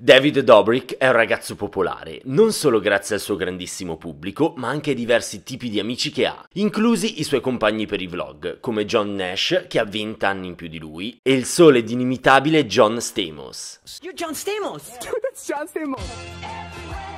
David Dobrik è un ragazzo popolare, non solo grazie al suo grandissimo pubblico, ma anche ai diversi tipi di amici che ha, inclusi i suoi compagni per i vlog, come John Nash, che ha 20 anni in più di lui, e il solo ed inimitabile John Stamos. You're John Stamos! That's John Stamos!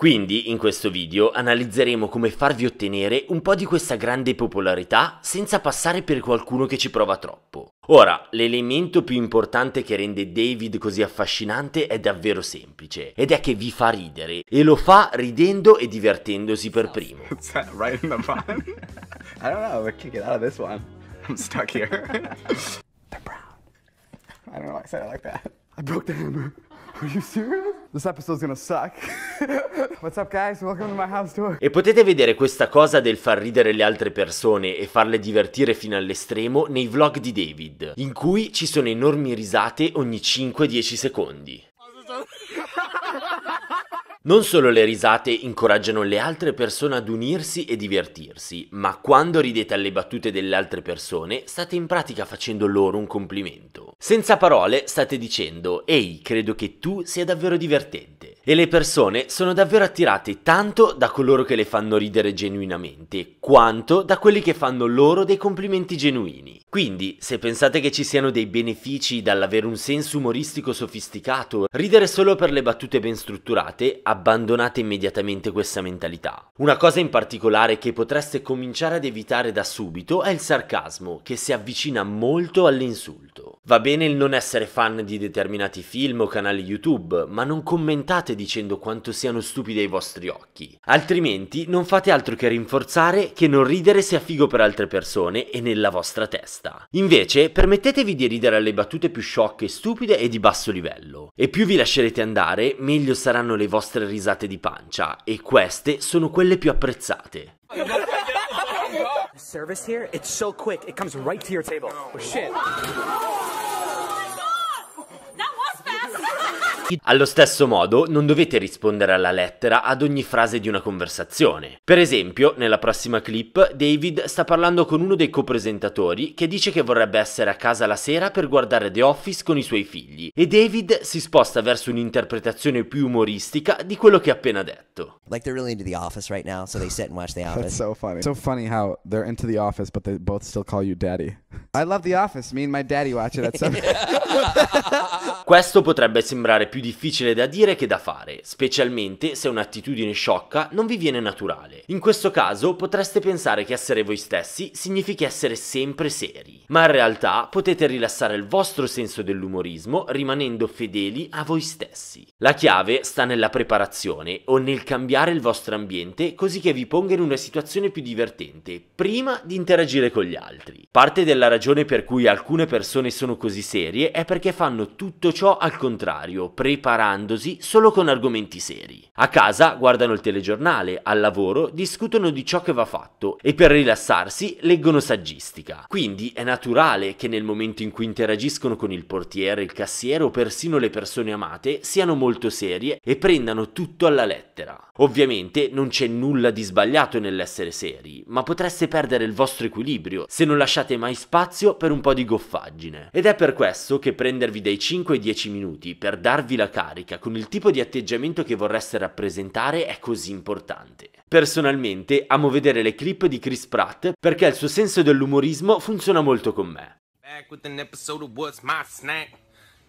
Quindi, in questo video, analizzeremo come farvi ottenere un po' di questa grande popolarità senza passare per qualcuno che ci prova troppo. Ora, l'elemento più importante che rende David così affascinante è davvero semplice, ed è che vi fa ridere, e lo fa ridendo e divertendosi per primo. Right in the bun? I don't know, but kick it out of this one. I'm stuck here. They're brown. I don't know why I said it like that. I broke the hammer. E potete vedere questa cosa del far ridere le altre persone e farle divertire fino all'estremo nei vlog di David, in cui ci sono enormi risate ogni 5-10 secondi. Non solo le risate incoraggiano le altre persone ad unirsi e divertirsi, ma quando ridete alle battute delle altre persone state in pratica facendo loro un complimento. Senza parole state dicendo ehi, credo che tu sia davvero divertente. E le persone sono davvero attirate tanto da coloro che le fanno ridere genuinamente, quanto da quelli che fanno loro dei complimenti genuini. Quindi, se pensate che ci siano dei benefici dall'avere un senso umoristico sofisticato, ridere solo per le battute ben strutturate, abbandonate immediatamente questa mentalità. Una cosa in particolare che potreste cominciare ad evitare da subito è il sarcasmo, che si avvicina molto all'insulto. Va bene il non essere fan di determinati film o canali YouTube, ma non commentate dicendo quanto siano stupidi ai vostri occhi. Altrimenti non fate altro che rinforzare che non ridere sia figo per altre persone e nella vostra testa. Invece, permettetevi di ridere alle battute più sciocche, stupide e di basso livello. E più vi lascerete andare, meglio saranno le vostre risate di pancia, e queste sono quelle più apprezzate. Service here, it's so quick, it comes right to your table. Oh shit. Allo stesso modo, non dovete rispondere alla lettera ad ogni frase di una conversazione. Per esempio, nella prossima clip, David sta parlando con uno dei copresentatori che dice che vorrebbe essere a casa la sera per guardare The Office con i suoi figli, e David si sposta verso un'interpretazione più umoristica di quello che ha appena detto. Like they're really into The Office right now, so they sit and watch The Office. That's so funny. So funny how they're into the office, but they both still call you daddy. I love the office. Me and my daddy watch it at seven. Questo potrebbe sembrare più difficile da dire che da fare, specialmente se un'attitudine sciocca non vi viene naturale. In questo caso potreste pensare che essere voi stessi significhi essere sempre seri, ma in realtà potete rilassare il vostro senso dell'umorismo rimanendo fedeli a voi stessi. La chiave sta nella preparazione o nel cambiare il vostro ambiente così che vi ponga in una situazione più divertente prima di interagire con gli altri. Parte della ragione per cui alcune persone sono così serie è perché fanno tutto ciò al contrario, preparandosi solo con argomenti seri. A casa guardano il telegiornale, al lavoro discutono di ciò che va fatto e per rilassarsi leggono saggistica. Quindi è naturale che nel momento in cui interagiscono con il portiere, il cassiere o persino le persone amate siano molto serie e prendano tutto alla lettera. Ovviamente non c'è nulla di sbagliato nell'essere seri, ma potreste perdere il vostro equilibrio se non lasciate mai spazio per un po' di goffaggine. Ed è per questo che prendervi dai 5 ai 10 minuti per darvi la carica con il tipo di atteggiamento che vorreste rappresentare è così importante. Personalmente amo vedere le clip di Chris Pratt perché il suo senso dell'umorismo funziona molto con me.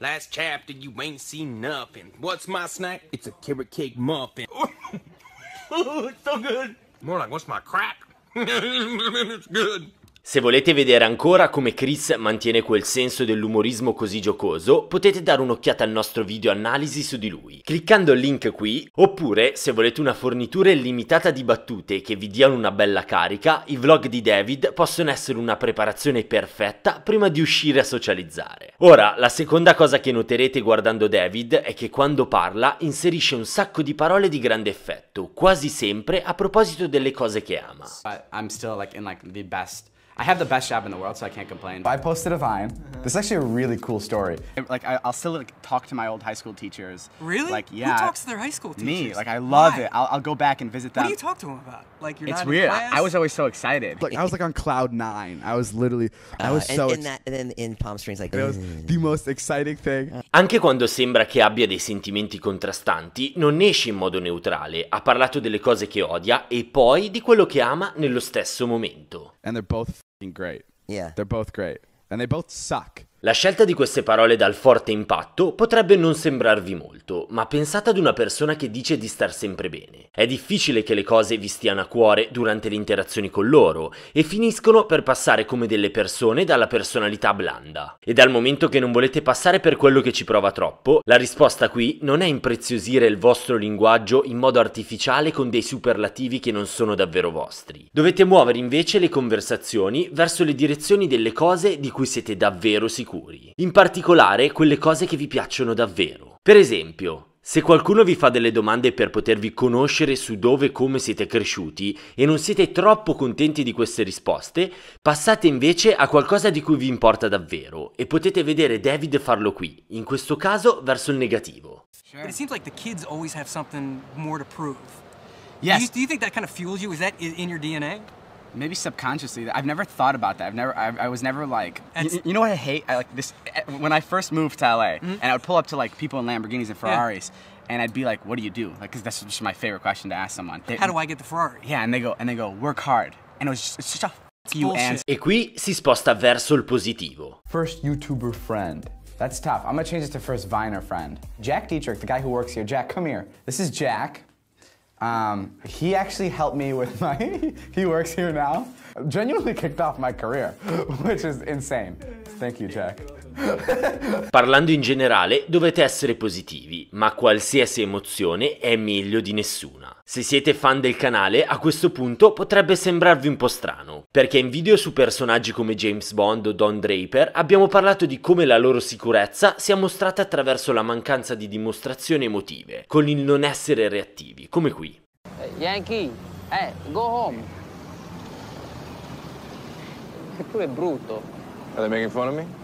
Back with an episode of What's My Snack. Last chapter, you ain't seen nothing. What's my snack? It's a carrot cake muffin. it's so good. More like, what's my crack? it's good. Se volete vedere ancora come Chris mantiene quel senso dell'umorismo così giocoso, potete dare un'occhiata al nostro video analisi su di lui, cliccando il link qui, oppure se volete una fornitura illimitata di battute che vi diano una bella carica, i vlog di David possono essere una preparazione perfetta prima di uscire a socializzare. Ora, la seconda cosa che noterete guardando David è che quando parla inserisce un sacco di parole di grande effetto, quasi sempre a proposito delle cose che ama. I'm still like in like the best. I have the best job in the world, so I can't complain. I posted a Vine. This is actually a really cool story. Like I, I'll still like talk to my old high school teachers. Really? Like Who yeah. talks to their high school teachers? Me. Like I love Why? it. I'll, I'll go back and visit them. What do you talk to them about? Like you're it's not weird. In I. I was always so excited. Like I was like on cloud nine. I was literally, I Uh, was and, so. and that, and then in Palm Springs, like it was the most exciting thing. Anche quando sembra che abbia dei sentimenti contrastanti, non esce in modo neutrale, ha parlato delle cose che odia e poi di quello che ama nello stesso momento. And they're both f***ing great. Yeah. They're both great. And they both suck. La scelta di queste parole dal forte impatto potrebbe non sembrarvi molto, ma pensate ad una persona che dice di star sempre bene. È difficile che le cose vi stiano a cuore durante le interazioni con loro e finiscono per passare come delle persone dalla personalità blanda. E dal momento che non volete passare per quello che ci prova troppo, la risposta qui non è impreziosire il vostro linguaggio in modo artificiale con dei superlativi che non sono davvero vostri. Dovete muovere invece le conversazioni verso le direzioni delle cose di cui siete davvero sicuri in particolare quelle cose che vi piacciono davvero. Per esempio, se qualcuno vi fa delle domande per potervi conoscere su dove e come siete cresciuti e non siete troppo contenti di queste risposte, passate invece a qualcosa di cui vi importa davvero e potete vedere David farlo qui, in questo caso verso il negativo. But it seems like the kids always have something more to prove. Yes. Do you, do you think that kind of fuels you? Is that in your DNA? Maybe subconsciously. I've never thought about that. I've never. I, I was never like. You, you know what I hate? I like this. When I first moved to LA, mm-hmm. and I would pull up to like people in Lamborghinis and Ferraris, and I'd be like, "What do you do?" Like, cause that's just my favorite question to ask someone. They- How do I get the Ferrari? Yeah, and they go, and they go, "Work hard," and it was just, it's such a f- you bullshit. answer. E qui si sposta verso il positivo. First YouTuber friend. That's tough. I'm gonna change it to first Viner friend. Jack Dietrich, the guy who works here. Jack, come here. This is Jack. Um, he actually helped me with my. he works here now. Genuinely kicked off my career, which is insane. Thank you, Jack. Parlando in generale, dovete essere positivi, ma qualsiasi emozione è meglio di nessuna. Se siete fan del canale, a questo punto potrebbe sembrarvi un po' strano, perché in video su personaggi come James Bond o Don Draper abbiamo parlato di come la loro sicurezza sia mostrata attraverso la mancanza di dimostrazioni emotive, con il non essere reattivi, come qui. Yankee, eh, go home. Che pure è brutto. Are they making fun of me?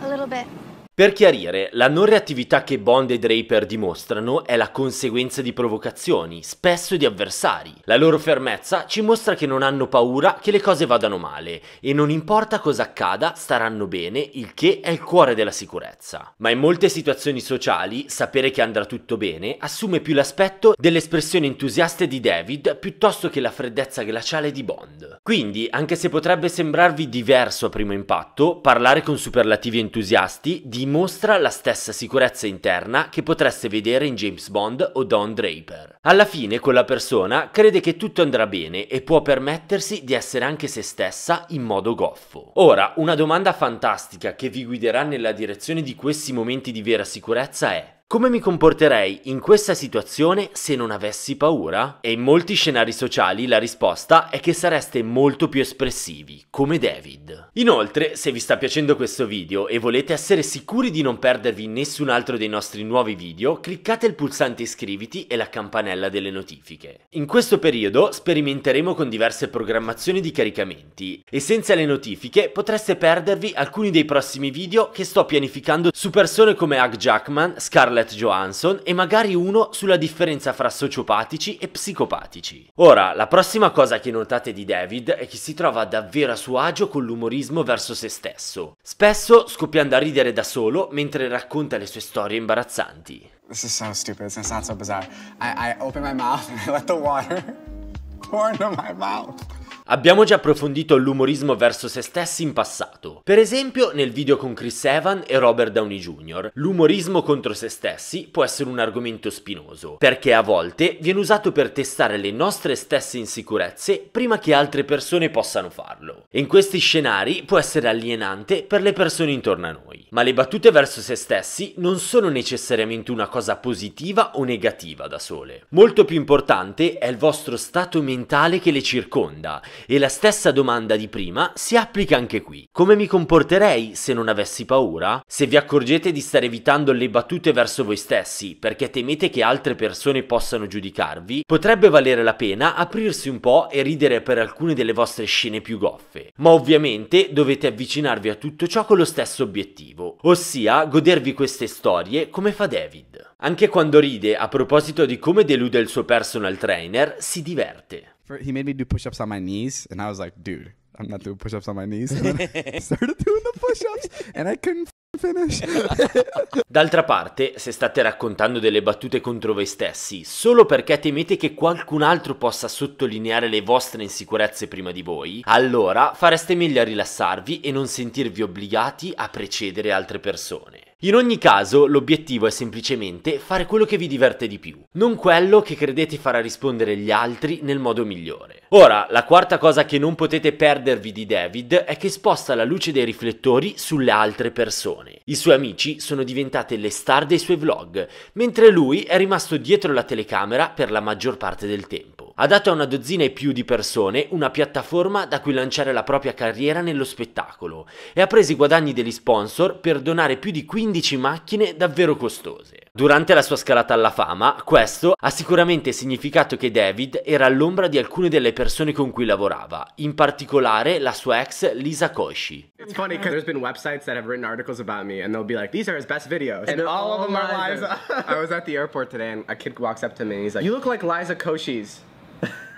A little bit. Per chiarire, la non reattività che Bond e Draper dimostrano è la conseguenza di provocazioni, spesso di avversari. La loro fermezza ci mostra che non hanno paura che le cose vadano male e non importa cosa accada, staranno bene, il che è il cuore della sicurezza. Ma in molte situazioni sociali, sapere che andrà tutto bene assume più l'aspetto delle espressioni entusiaste di David piuttosto che la freddezza glaciale di Bond. Quindi, anche se potrebbe sembrarvi diverso a primo impatto, parlare con superlativi entusiasti dimostra la stessa sicurezza interna che potreste vedere in James Bond o Don Draper. Alla fine quella persona crede che tutto andrà bene e può permettersi di essere anche se stessa in modo goffo. Ora, una domanda fantastica che vi guiderà nella direzione di questi momenti di vera sicurezza è come mi comporterei in questa situazione se non avessi paura? E in molti scenari sociali la risposta è che sareste molto più espressivi, come David. Inoltre, se vi sta piacendo questo video e volete essere sicuri di non perdervi nessun altro dei nostri nuovi video, cliccate il pulsante iscriviti e la campanella delle notifiche. In questo periodo sperimenteremo con diverse programmazioni di caricamenti e senza le notifiche potreste perdervi alcuni dei prossimi video che sto pianificando su persone come Hugh Jackman, Scarlett Johansson e magari uno sulla differenza fra sociopatici e psicopatici. Ora, la prossima cosa che notate di David è che si trova davvero a suo agio con l'umorismo verso se stesso, spesso scoppiando a ridere da solo mentre racconta le sue storie imbarazzanti. This is so stupid. It's not so bizarre. I, I open my mouth and I let the water pour into my mouth. Abbiamo già approfondito l'umorismo verso se stessi in passato. Per esempio, nel video con Chris Evans e Robert Downey Jr., l'umorismo contro se stessi può essere un argomento spinoso, perché a volte viene usato per testare le nostre stesse insicurezze prima che altre persone possano farlo. E in questi scenari può essere alienante per le persone intorno a noi. Ma le battute verso se stessi non sono necessariamente una cosa positiva o negativa da sole. Molto più importante è il vostro stato mentale che le circonda e la stessa domanda di prima si applica anche qui. Come mi comporterei se non avessi paura? Se vi accorgete di stare evitando le battute verso voi stessi perché temete che altre persone possano giudicarvi, potrebbe valere la pena aprirsi un po' e ridere per alcune delle vostre scene più goffe. Ma ovviamente dovete avvicinarvi a tutto ciò con lo stesso obiettivo, ossia godervi queste storie come fa David. Anche quando ride a proposito di come delude il suo personal trainer, si diverte. He made me do push-ups on my knees, and I was like, dude, I'm not doing push-ups on my knees. Started doing the push-ups, and I couldn't finish. D'altra parte, se state raccontando delle battute contro voi stessi solo perché temete che qualcun altro possa sottolineare le vostre insicurezze prima di voi, allora fareste meglio a rilassarvi e non sentirvi obbligati a precedere altre persone. In ogni caso, l'obiettivo è semplicemente fare quello che vi diverte di più, non quello che credete farà rispondere gli altri nel modo migliore. Ora, la quarta cosa che non potete perdervi di David è che sposta la luce dei riflettori sulle altre persone. I suoi amici sono diventate le star dei suoi vlog, mentre lui è rimasto dietro la telecamera per la maggior parte del tempo. Ha dato a una dozzina e più di persone una piattaforma da cui lanciare la propria carriera nello spettacolo e ha preso i guadagni degli sponsor per donare più di 15 macchine davvero costose. Durante la sua scalata alla fama, questo ha sicuramente significato che David era all'ombra di alcune delle persone con cui lavorava, in particolare la sua ex Lisa Koshy. It's funny because there's been websites that have written articles about me and they'll be like, these are his best videos. And, all, of them are Liza. I was at the airport today and a kid walks up to me and he's like, you look like Liza Koshy's. That's what he said.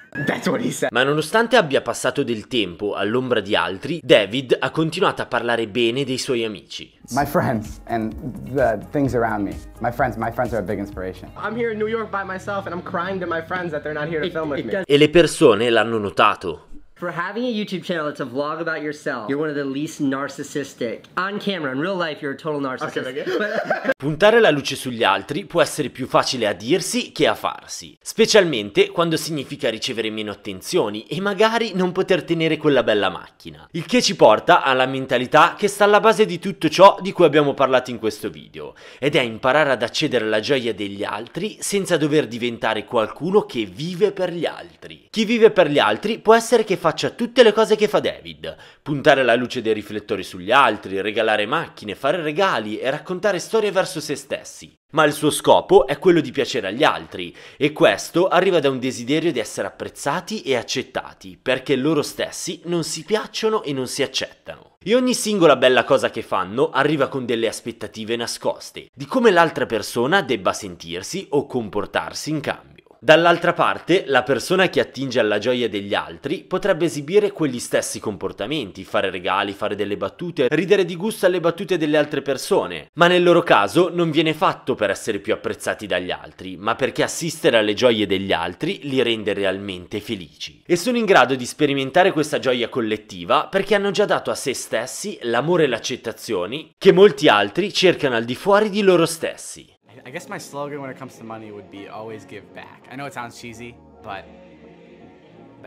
Ma nonostante abbia passato del tempo all'ombra di altri, David ha continuato a parlare bene dei suoi amici. My friends and the things around me. My friends, my friends are a big inspiration. I'm here in New York by myself and I'm crying to my friends that they're not here to film with me. E le persone l'hanno notato. For having a YouTube channel, it's a vlog about yourself. You're one of the least narcissistic. On camera, in real life, you're a total narcissist. Okay, okay. Puntare la luce sugli altri può essere più facile a dirsi che a farsi, specialmente quando significa ricevere meno attenzioni e magari non poter tenere quella bella macchina. Il che ci porta alla mentalità che sta alla base di tutto ciò di cui abbiamo parlato in questo video, ed è imparare ad accedere alla gioia degli altri senza dover diventare qualcuno che vive per gli altri. Chi vive per gli altri può essere che faccia tutte le cose che fa David, puntare la luce dei riflettori sugli altri, regalare macchine, fare regali e raccontare storie verso se stessi. Ma il suo scopo è quello di piacere agli altri e questo arriva da un desiderio di essere apprezzati e accettati perché loro stessi non si piacciono e non si accettano. E ogni singola bella cosa che fanno arriva con delle aspettative nascoste di come l'altra persona debba sentirsi o comportarsi in cambio. Dall'altra parte, la persona che attinge alla gioia degli altri potrebbe esibire quegli stessi comportamenti, fare regali, fare delle battute, ridere di gusto alle battute delle altre persone, ma nel loro caso non viene fatto per essere più apprezzati dagli altri, ma perché assistere alle gioie degli altri li rende realmente felici. E sono in grado di sperimentare questa gioia collettiva perché hanno già dato a se stessi l'amore e l'accettazione che molti altri cercano al di fuori di loro stessi. I guess my slogan when it comes to money would be always give back. I know it sounds cheesy, but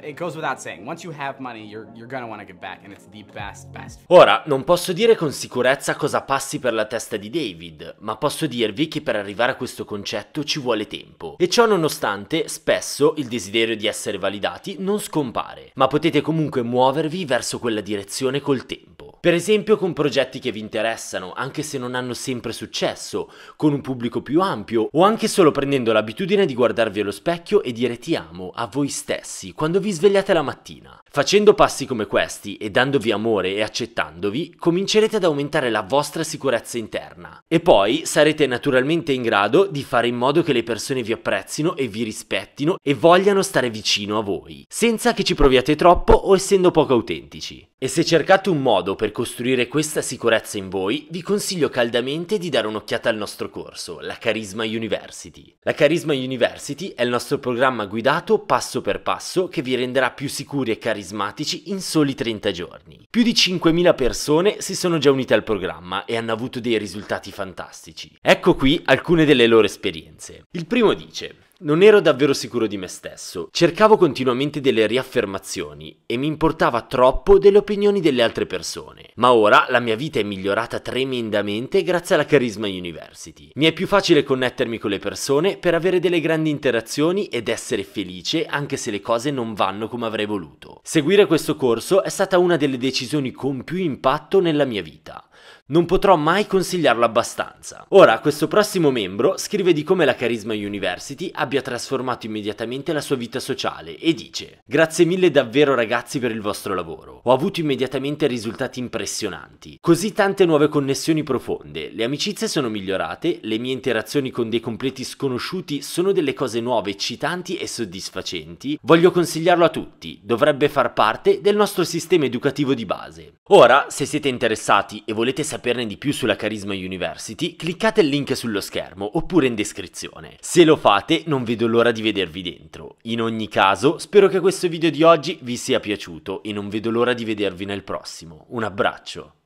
it goes without saying. Once you have money, you're, you're gonna want to give back, and it's the best, best. Ora, non posso dire con sicurezza cosa passi per la testa di David, ma posso dirvi che per arrivare a questo concetto ci vuole tempo. E ciò nonostante, spesso il desiderio di essere validati non scompare, ma potete comunque muovervi verso quella direzione col tempo. Per esempio con progetti che vi interessano, anche se non hanno sempre successo, con un pubblico più ampio, o anche solo prendendo l'abitudine di guardarvi allo specchio e dire ti amo a voi stessi quando vi svegliate la mattina. Facendo passi come questi e dandovi amore e accettandovi, comincerete ad aumentare la vostra sicurezza interna. E poi sarete naturalmente in grado di fare in modo che le persone vi apprezzino e vi rispettino e vogliano stare vicino a voi, senza che ci proviate troppo o essendo poco autentici. E se cercate un modo per costruire questa sicurezza in voi, vi consiglio caldamente di dare un'occhiata al nostro corso, la Charisma University. La Charisma University è il nostro programma guidato passo per passo che vi renderà più sicuri e carismatici in soli 30 giorni. Più di 5.000 persone si sono già unite al programma e hanno avuto dei risultati fantastici. Ecco qui alcune delle loro esperienze. Il primo dice... Non ero davvero sicuro di me stesso, cercavo continuamente delle riaffermazioni e mi importava troppo delle opinioni delle altre persone. Ma ora la mia vita è migliorata tremendamente grazie alla Charisma University. Mi è più facile connettermi con le persone per avere delle grandi interazioni ed essere felice anche se le cose non vanno come avrei voluto. Seguire questo corso è stata una delle decisioni con più impatto nella mia vita. Non potrò mai consigliarlo abbastanza. Ora, questo prossimo membro scrive di come la Charisma University abbia trasformato immediatamente la sua vita sociale e dice Grazie mille davvero ragazzi per il vostro lavoro. Ho avuto immediatamente risultati impressionanti. Così tante nuove connessioni profonde, le amicizie sono migliorate, le mie interazioni con dei completi sconosciuti sono delle cose nuove, eccitanti e soddisfacenti. Voglio consigliarlo a tutti, dovrebbe far parte del nostro sistema educativo di base. Ora, se siete interessati e volete sapere saperne di più sulla Carisma University, cliccate il link sullo schermo oppure in descrizione. Se lo fate, non vedo l'ora di vedervi dentro. In ogni caso, spero che questo video di oggi vi sia piaciuto e non vedo l'ora di vedervi nel prossimo. Un abbraccio!